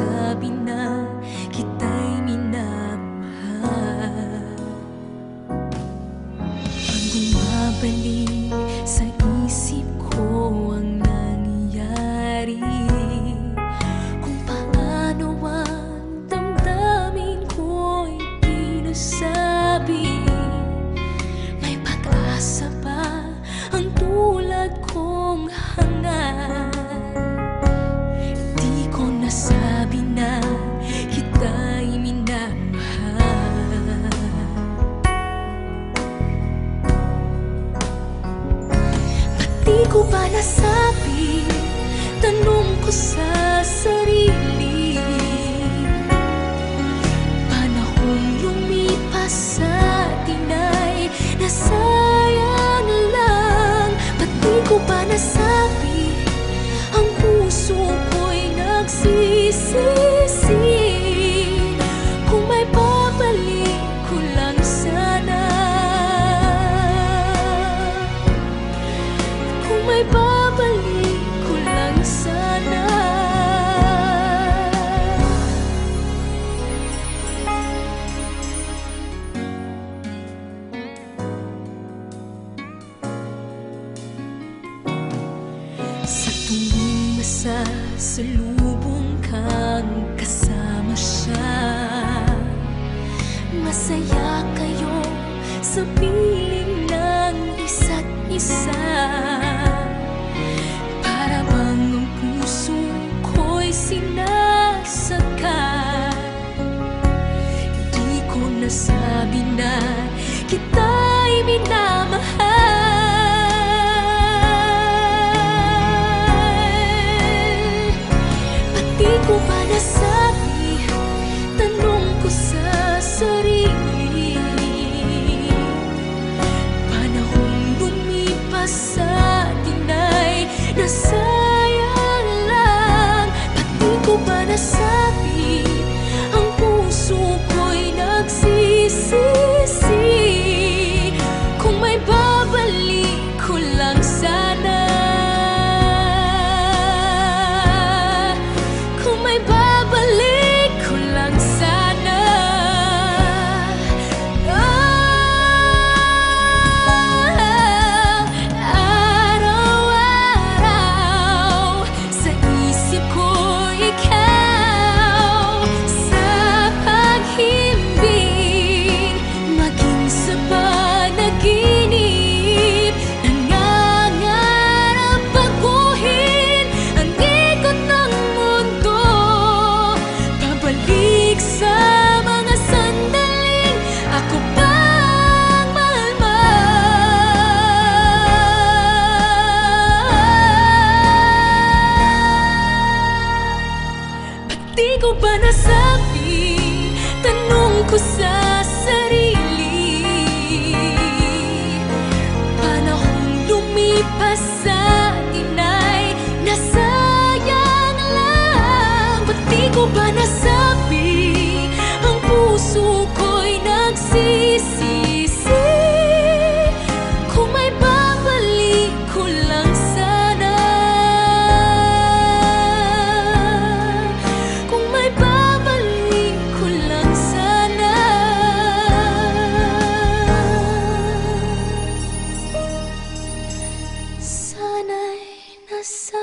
sabi na kita'y minamahal. Ang bumabalik Tanong ko sa sarili Panahon lumipas sa atin ay Nasayang lang. Ba't di ko ba nasabi Ang puso ko'y nagsisisi? Kung may babalik ko lang sana tuwing masasalubong kang kasama siya. Masaya kayo sa piling so